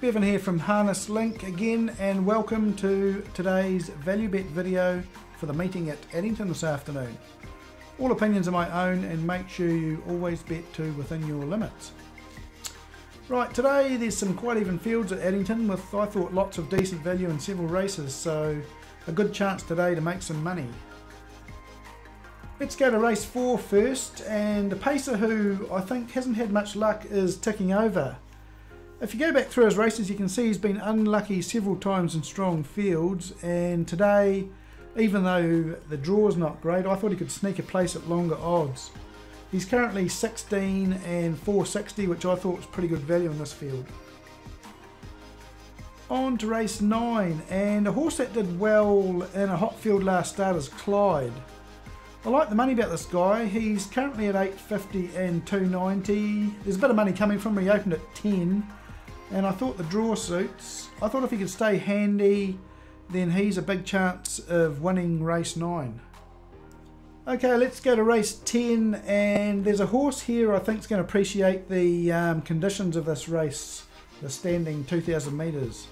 Bevan here from Harness Link again and welcome to today's value bet video for the meeting at Addington this afternoon. All opinions are my own and make sure you always bet to within your limits. Right, today there's some quite even fields at Addington with I thought lots of decent value in several races so a good chance today to make some money. Let's go to race four first and a pacer who I think hasn't had much luck is ticking over. If you go back through his races, you can see he's been unlucky several times in strong fields, and today, even though the draw is not great, I thought he could sneak a place at longer odds. He's currently 16 and 460, which I thought was pretty good value in this field. On to race 9, and a horse that did well in a hot field last start is Clyde. I like the money about this guy. He's currently at 850 and 290. There's a bit of money coming from him. He opened at 10 and I thought the draw suits. I thought if he could stay handy, then he's a big chance of winning race 9. Okay, let's go to race 10, and there's a horse here I think is going to appreciate the um, conditions of this race, the standing 2,000 metres.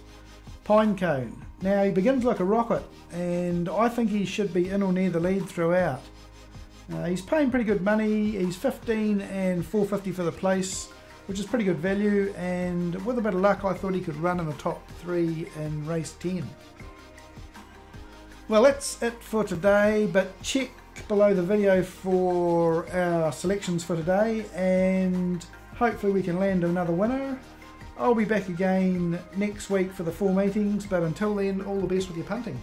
Pinecone. Now, he begins like a rocket, and I think he should be in or near the lead throughout. Uh, he's paying pretty good money, he's 15 and 450 for the place which is pretty good value. And with a bit of luck, I thought he could run in the top three in race 10. Well, that's it for today, but check below the video for our selections for today, and hopefully we can land another winner. I'll be back again next week for the four meetings, but until then, all the best with your punting.